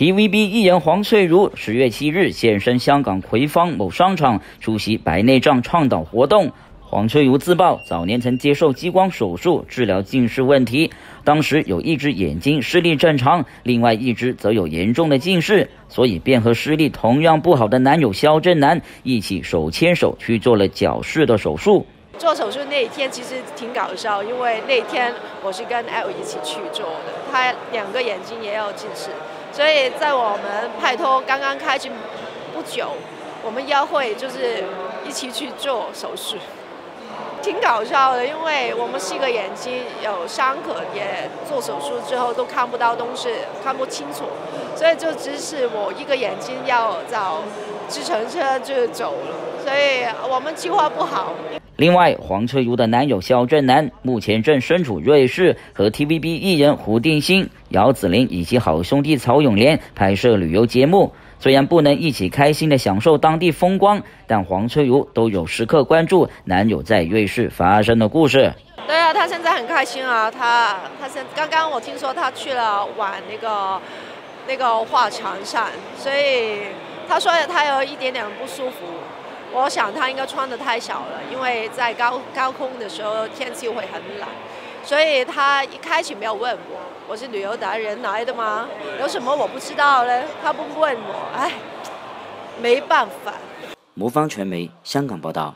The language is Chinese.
TVB 艺人黄翠如十月七日现身香港葵芳某商场出席白内障倡导活动。黄翠如自曝早年曾接受激光手术治疗近视问题，当时有一只眼睛视力正常，另外一只则有严重的近视，所以便和视力同样不好的男友肖正南一起手牵手去做了矫视的手术。做手术那一天其实挺搞笑，因为那天我是跟 L 一起去做的，他两个眼睛也有近视。所以在我们派拖刚刚开始不久，我们约会就是一起去做手术，挺搞笑的。因为我们四个眼睛有伤口，也做手术之后都看不到东西，看不清楚，所以就只是我一个眼睛要找计程车就走了，所以我们计划不好。另外，黄翠如的男友肖正南目前正身处瑞士，和 TVB 艺人胡定欣、姚子羚以及好兄弟曹永廉拍摄旅游节目。虽然不能一起开心的享受当地风光，但黄翠如都有时刻关注男友在瑞士发生的故事。对啊，他现在很开心啊，他他现刚刚我听说他去了玩那个那个画墙上，所以他说他有一点点不舒服。我想他应该穿的太小了，因为在高高空的时候天气会很冷，所以他一开始没有问我，我是旅游达人来的吗？有什么我不知道呢？他不问我，哎，没办法。魔方传媒香港报道。